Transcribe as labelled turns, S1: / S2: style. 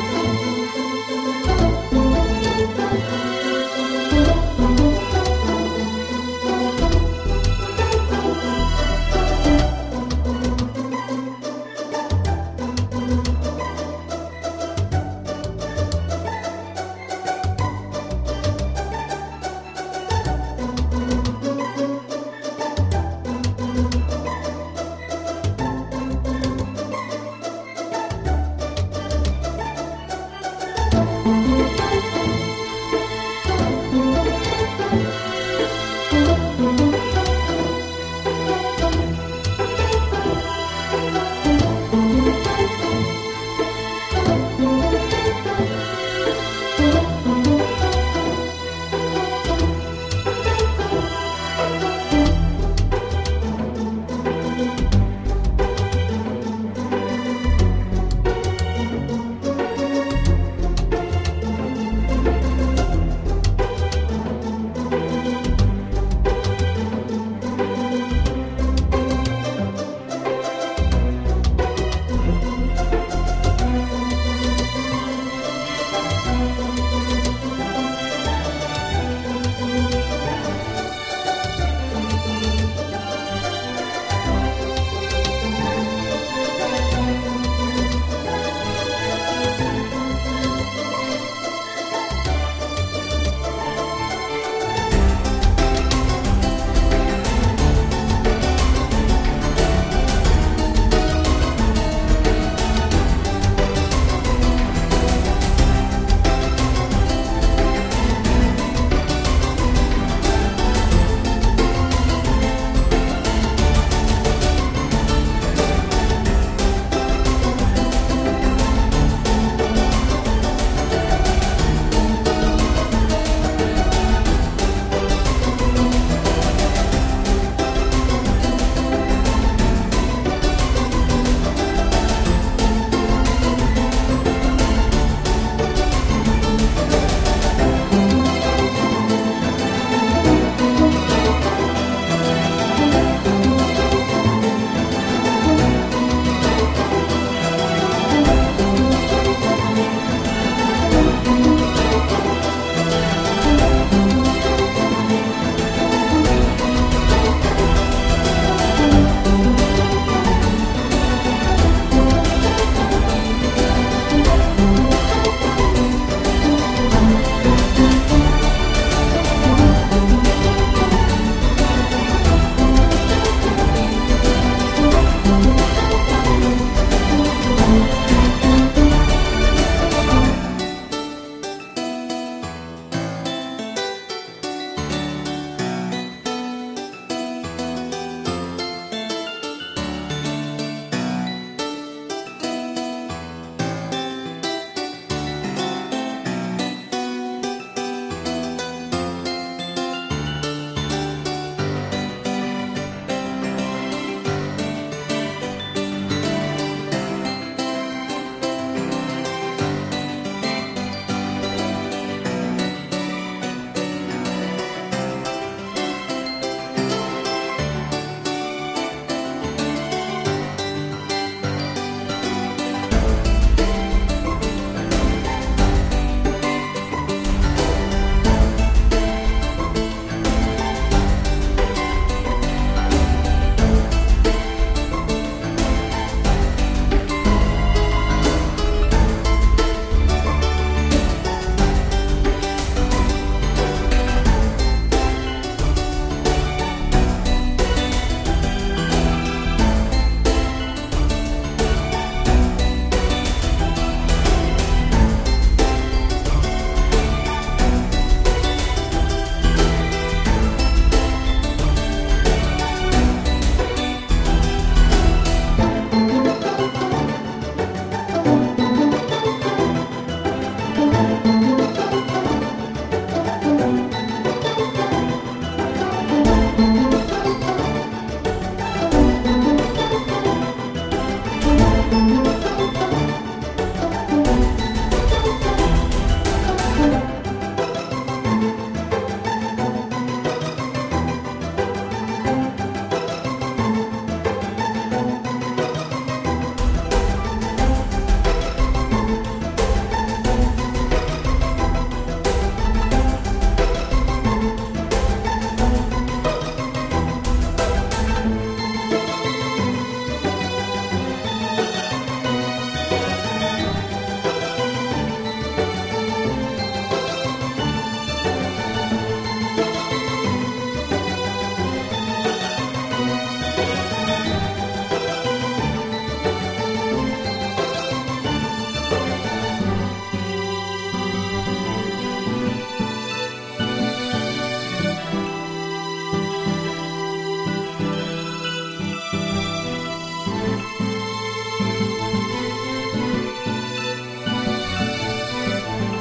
S1: Música Thank you.